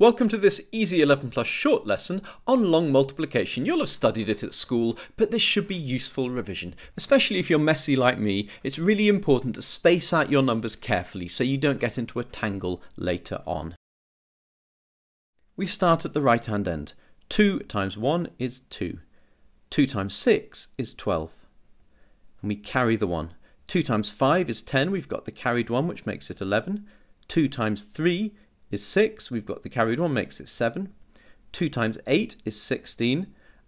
Welcome to this Easy 11 Plus short lesson on long multiplication. You'll have studied it at school, but this should be useful revision. Especially if you're messy like me, it's really important to space out your numbers carefully so you don't get into a tangle later on. We start at the right hand end. 2 times 1 is 2. 2 times 6 is 12. And we carry the 1. 2 times 5 is 10. We've got the carried 1, which makes it 11. 2 times 3 is 6. We've got the carried 1 makes it 7. 2 times 8 is 16.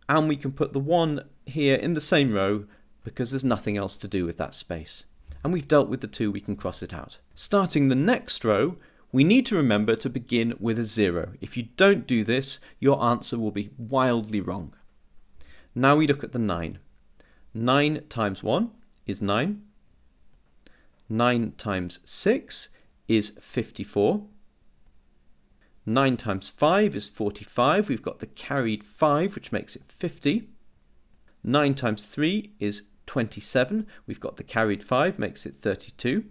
And we can put the 1 here in the same row because there's nothing else to do with that space. And we've dealt with the 2, we can cross it out. Starting the next row, we need to remember to begin with a 0. If you don't do this, your answer will be wildly wrong. Now we look at the 9. 9 times 1 is 9. 9 times 6 is 54. 9 times 5 is 45. We've got the carried 5, which makes it 50. 9 times 3 is 27. We've got the carried 5, makes it 32.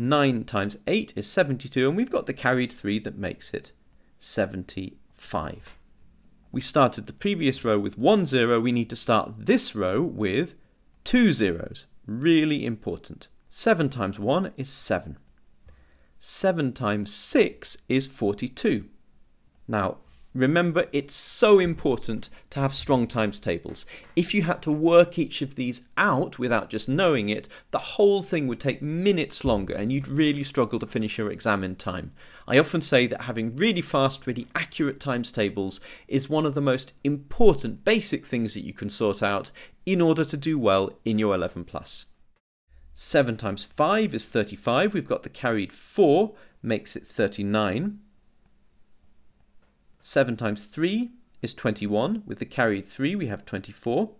9 times 8 is 72, and we've got the carried 3 that makes it 75. We started the previous row with one zero. We need to start this row with two zeros. Really important. 7 times 1 is 7. 7 times 6 is 42. Now, remember, it's so important to have strong times tables. If you had to work each of these out without just knowing it, the whole thing would take minutes longer and you'd really struggle to finish your exam in time. I often say that having really fast, really accurate times tables is one of the most important basic things that you can sort out in order to do well in your 11 plus. 7 times 5 is 35. We've got the carried 4, makes it 39. 7 times 3 is 21. With the carried 3, we have 24.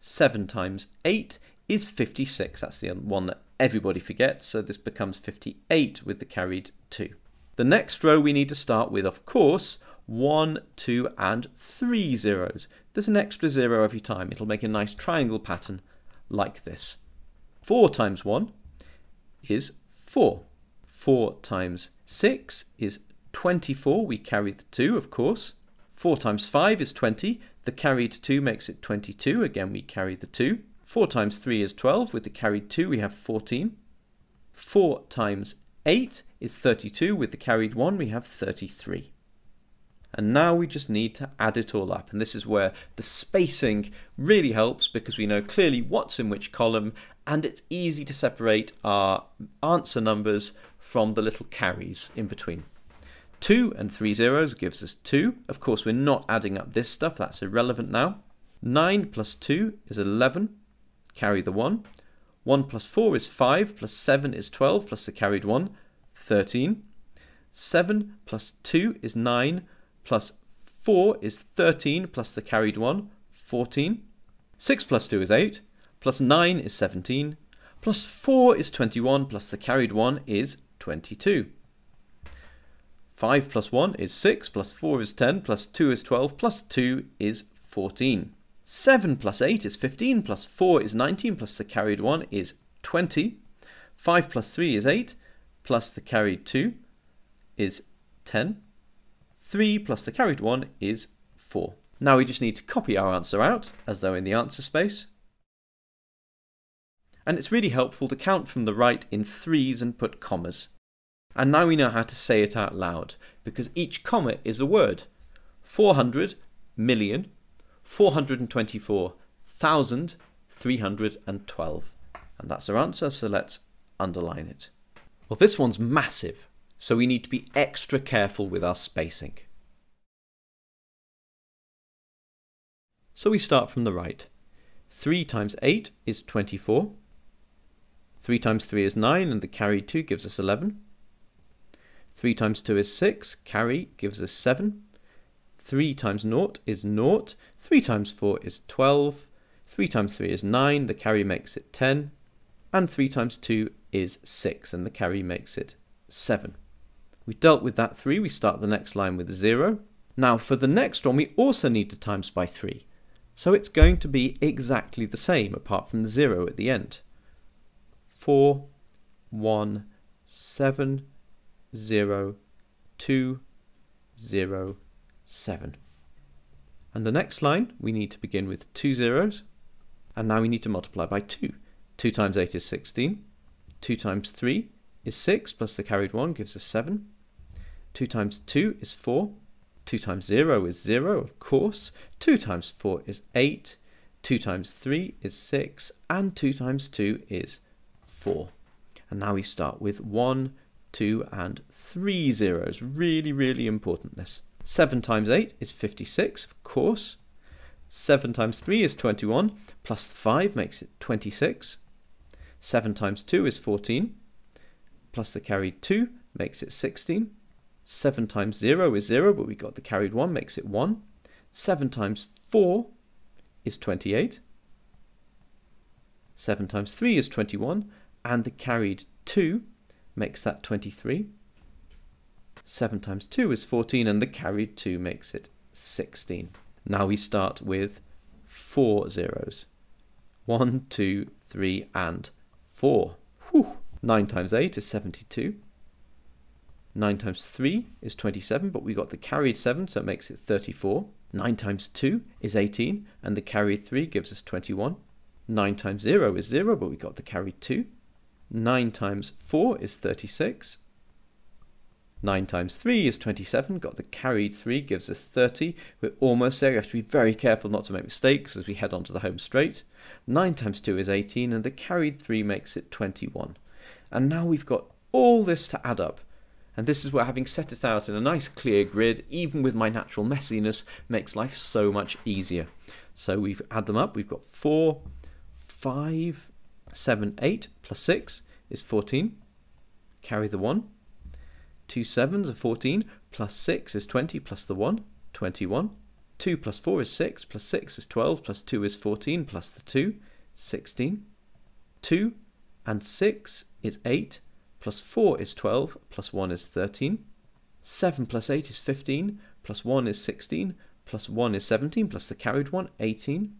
7 times 8 is 56. That's the one that everybody forgets, so this becomes 58 with the carried 2. The next row we need to start with, of course, 1, 2 and 3 zeros. There's an extra zero every time. It'll make a nice triangle pattern like this. 4 times 1 is 4. 4 times 6 is 24. We carry the 2, of course. 4 times 5 is 20. The carried 2 makes it 22. Again, we carry the 2. 4 times 3 is 12. With the carried 2, we have 14. 4 times 8 is 32. With the carried 1, we have 33. And now we just need to add it all up. And this is where the spacing really helps because we know clearly what's in which column and it's easy to separate our answer numbers from the little carries in between. 2 and 3 zeros gives us 2. Of course, we're not adding up this stuff. That's irrelevant now. 9 plus 2 is 11. Carry the 1. 1 plus 4 is 5, plus 7 is 12, plus the carried 1, 13. 7 plus 2 is 9, plus 4 is 13 plus the carried 1, 14. 6 plus 2 is 8, plus 9 is 17, plus 4 is 21, plus the carried 1 is 22. 5 plus 1 is 6, plus 4 is 10, plus 2 is 12, plus 2 is 14. 7 plus 8 is 15, plus 4 is 19, plus the carried 1 is 20. 5 plus 3 is 8, plus the carried 2 is 10. 3 plus the carried 1 is 4. Now we just need to copy our answer out, as though in the answer space. And it's really helpful to count from the right in threes and put commas. And now we know how to say it out loud, because each comma is a word. 400 million, 424,312. And that's our answer, so let's underline it. Well, this one's massive so we need to be extra careful with our spacing. So we start from the right. 3 times 8 is 24. 3 times 3 is 9 and the carry 2 gives us 11. 3 times 2 is 6, carry gives us 7. 3 times 0 is 0. 3 times 4 is 12. 3 times 3 is 9, the carry makes it 10. And 3 times 2 is 6 and the carry makes it 7. We dealt with that 3, we start the next line with 0. Now for the next one we also need to times by 3. So it's going to be exactly the same apart from the 0 at the end. 4, 1, 7, 0, 2, 0, 7. And the next line, we need to begin with two zeros, and now we need to multiply by 2. 2 times 8 is 16. 2 times 3 is 6, plus the carried 1 gives us 7. 2 times 2 is 4. 2 times 0 is 0, of course. 2 times 4 is 8. 2 times 3 is 6. And 2 times 2 is 4. And now we start with 1, 2, and 3 zeros. Really, really important this. 7 times 8 is 56, of course. 7 times 3 is 21, plus 5 makes it 26. 7 times 2 is 14, plus the carried 2 makes it 16. 7 times 0 is 0, but we got the carried 1 makes it 1. 7 times 4 is 28. 7 times 3 is 21, and the carried 2 makes that 23. 7 times 2 is 14, and the carried 2 makes it 16. Now we start with four zeros. 1, 2, 3, and 4. Whew. 9 times 8 is 72. 9 times 3 is 27, but we got the carried 7, so it makes it 34. 9 times 2 is 18, and the carried 3 gives us 21. 9 times 0 is 0, but we got the carried 2. 9 times 4 is 36. 9 times 3 is 27, got the carried 3, gives us 30. We're almost there, we have to be very careful not to make mistakes as we head onto the home straight. 9 times 2 is 18, and the carried 3 makes it 21. And now we've got all this to add up. And this is where having set it out in a nice clear grid, even with my natural messiness, makes life so much easier. So we've add them up. We've got 4, 5, 7, 8 plus 6 is 14. Carry the 1. 2 sevens are 14, plus 6 is 20, plus the 1, 21. 2 plus 4 is 6, plus 6 is 12, plus 2 is 14, plus the 2, 16. 2 and 6 is 8, plus 4 is 12, plus 1 is 13. 7 plus 8 is 15, plus 1 is 16, plus 1 is 17, plus the carried 1, 18.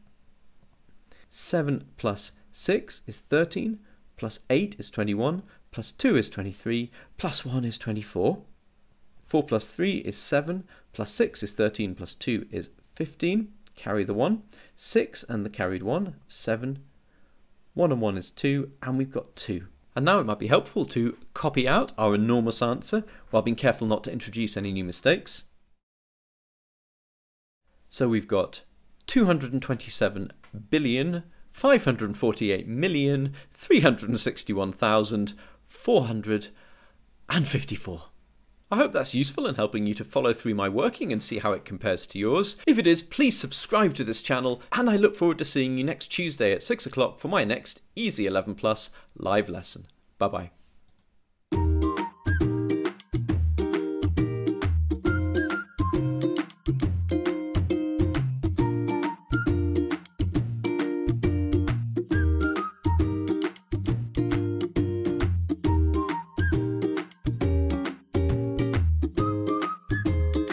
7 plus 6 is 13, plus 8 is 21, plus 2 is 23, plus 1 is 24. 4 plus 3 is 7, plus 6 is 13, plus 2 is 15. Carry the 1. 6 and the carried 1, 7. 1 and 1 is 2, and we've got 2. And now it might be helpful to copy out our enormous answer while being careful not to introduce any new mistakes. So we've got 227 billion 548,361,454. I hope that's useful in helping you to follow through my working and see how it compares to yours. If it is, please subscribe to this channel, and I look forward to seeing you next Tuesday at 6 o'clock for my next Easy 11 Plus live lesson. Bye bye.